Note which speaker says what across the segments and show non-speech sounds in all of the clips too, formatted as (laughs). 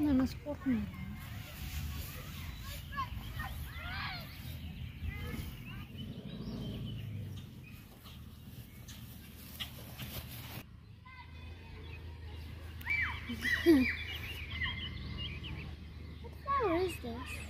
Speaker 1: наверное, спорт не знаю. (laughs) What flower is this?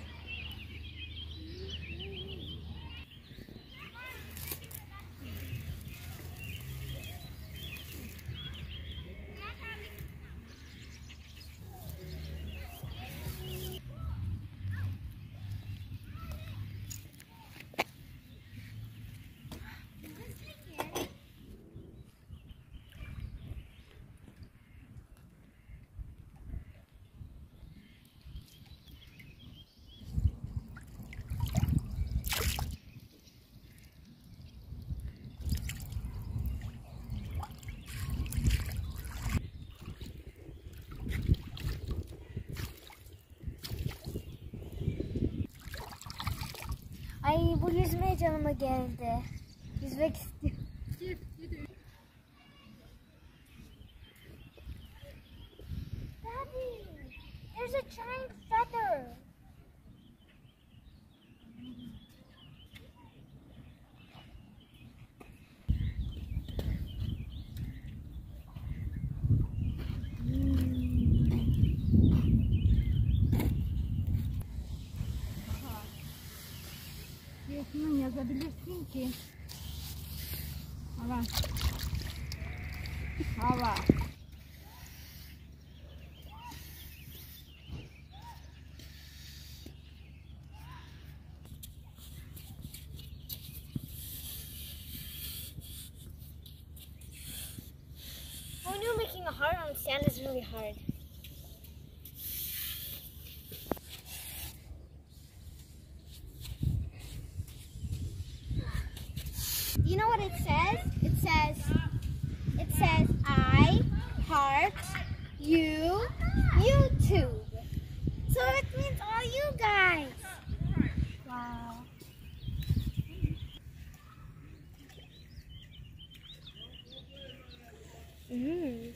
Speaker 1: Yüzmeye canıma geldi. Yüzmek istiyorum. Resmen yazabilirsin ki. Hava. Hava. When you're making a heart on sand is really hard. You know what it says? It says, it says I heart you YouTube. So it means all you guys. Wow. Mm.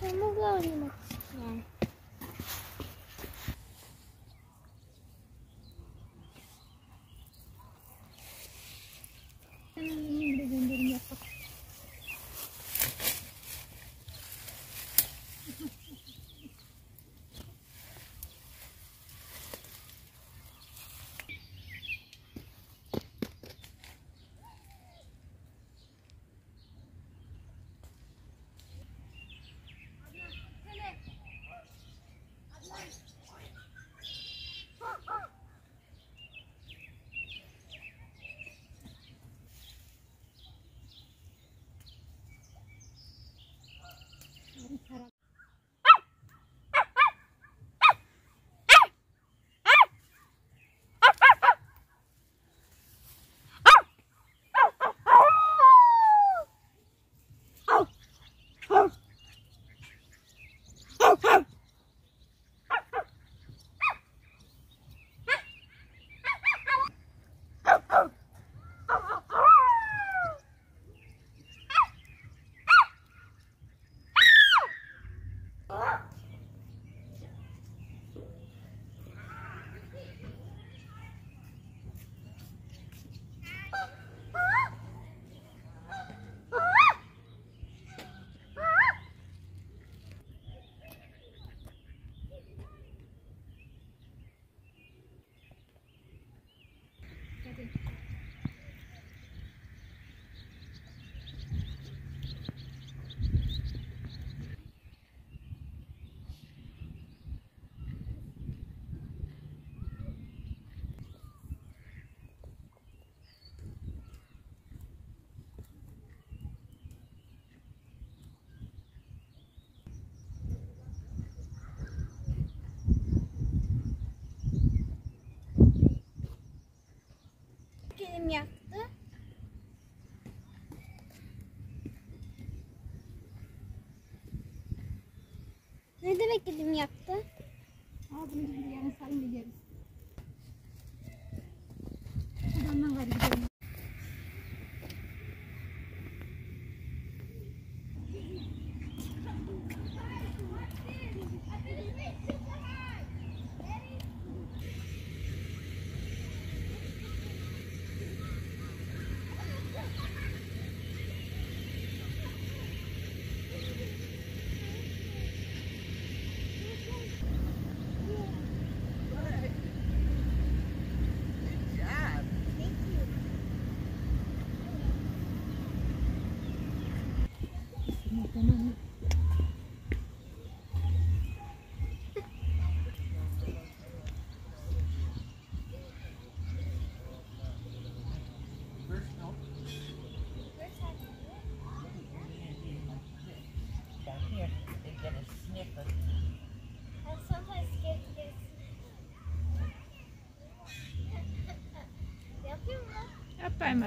Speaker 2: タイムがありますね。Thank. ไปไหม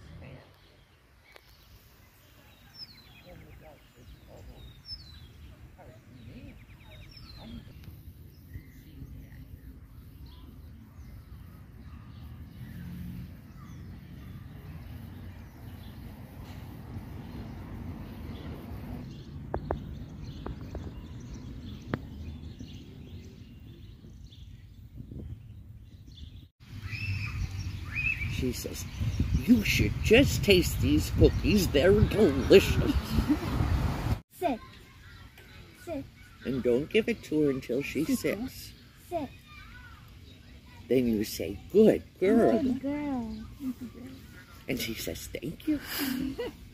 Speaker 2: She says, You should just taste these cookies. They're delicious. (laughs)
Speaker 1: Sit. Sit.
Speaker 2: And don't give it to her until she sits.
Speaker 1: Sit.
Speaker 2: Then you say, Good girl.
Speaker 1: Good girl.
Speaker 2: And she says, Thank you. (laughs)